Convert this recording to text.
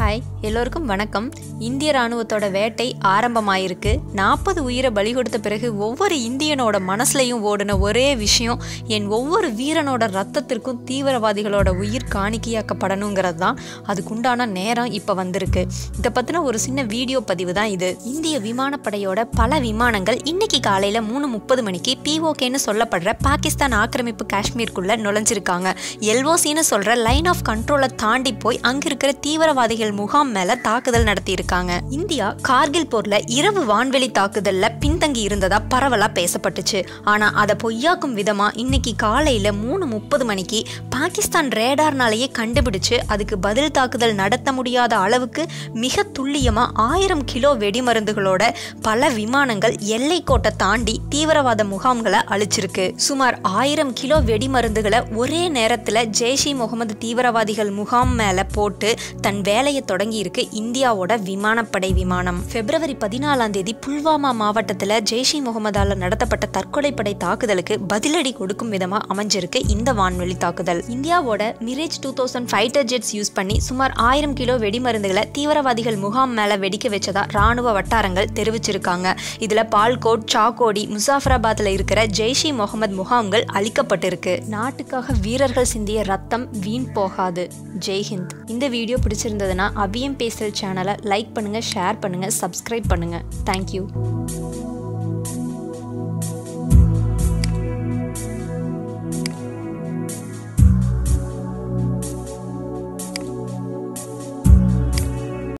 Hi எல்லோருக்கும் வணக்கம். இந்திய ராணுவத்தோட வேட்டை ஆரம்பமாயிருக்கு. நாற்பது உயிரை பலி கொடுத்த பிறகு ஒவ்வொரு இந்தியனோட மனசுலையும் ஓடின ஒரே விஷயம் என் ஒவ்வொரு வீரனோட ரத்தத்திற்கும் தீவிரவாதிகளோட உயிர் காணிக்கையாக்கப்படணுங்கிறது தான் அதுக்குண்டான நேரம் இப்போ வந்திருக்கு. இதை பற்றின ஒரு சின்ன வீடியோ பதிவு தான் இது. இந்திய விமானப்படையோட பல விமானங்கள் இன்னைக்கு காலையில் மூணு முப்பது மணிக்கு பிஓகேன்னு சொல்லப்படுற பாகிஸ்தான் ஆக்கிரமிப்பு காஷ்மீருக்குள்ளே நுழைஞ்சிருக்காங்க. எல்ஓசின்னு சொல்கிற லைன் ஆஃப் கண்ட்ரோலை தாண்டி போய் அங்கே இருக்கிற தீவிரவாதிகள் முகாம் மேல தாக்குதல் நடத்தியிருக்காங்க. இந்தியா கார்கில் போர்ல இரவு வான்வெளி தாக்குதல்ல பின்தங்கி இருந்ததா பரவலா பேசப்பட்டுச்சு. ஆனா அதை பொய்யாக்கும் விதமா இன்னைக்கு காலையில மூணு முப்பது மணிக்கு பாகிஸ்தான் ரேடார்னாலேயே கண்டுபிடிச்சு அதுக்கு பதில் தாக்குதல் நடத்த முடியாத அளவுக்கு மிக துல்லியமா ஆயிரம் கிலோ வெடிமருந்துகளோட பல விமானங்கள் எல்லை கோட்டை தாண்டி தீவிரவாத முகாம்களை அழிச்சிருக்கு. சுமார் ஆயிரம் கிலோ வெடிமருந்துகளை ஒரே நேரத்துல ஜெய்ஷ் இ முகமது தீவிரவாதிகள் முகாம் மேல போட்டு தன் வேலையை தொடங்கி தொடங்கியிருக்கு இந்தியாவோட விமானப்படை விமானம். பிப்ரவரி பதினாலாம் தேதி புல்வாமா மாவட்டத்தில் ஜெய்ஷ் இ முகமதால நடத்தப்பட்ட தற்கொலைப்படை தாக்குதலுக்கு பதிலடி கொடுக்கும் விதமா அமைஞ்சிருக்கு இந்த வான்வெளி தாக்குதல். இந்தியாவோட Mirage two thousand fighter jets use பண்ணி சுமார் ஆயிரம் கிலோ வெடிமருந்துகளை தீவிரவாதிகள் முகாம் மேல வெடிக்க வச்சதா ராணுவ வட்டாரங்கள் தெரிவிச்சிருக்காங்க. இதுல பால்கோட் சாக்கோடி முசாஃபராபாத்ல இருக்கிற ஜெய்ஷ் இ முகமது முகாம்கள் அழிக்கப்பட்டிருக்கு. நாட்டுக்காக வீரர்கள் சிந்திய ரத்தம் வீண் போகாது. ஜெய்ஹிந்த். இந்த வீடியோ பிடிச்சிருந்ததுன்னா அவியம் பேசல் சேனலை லைக் பண்ணுங்கள் ஷேர் பண்ணுங்கள் சப்ஸ்கிரைப் பண்ணுங்கள் தேங்க்யூ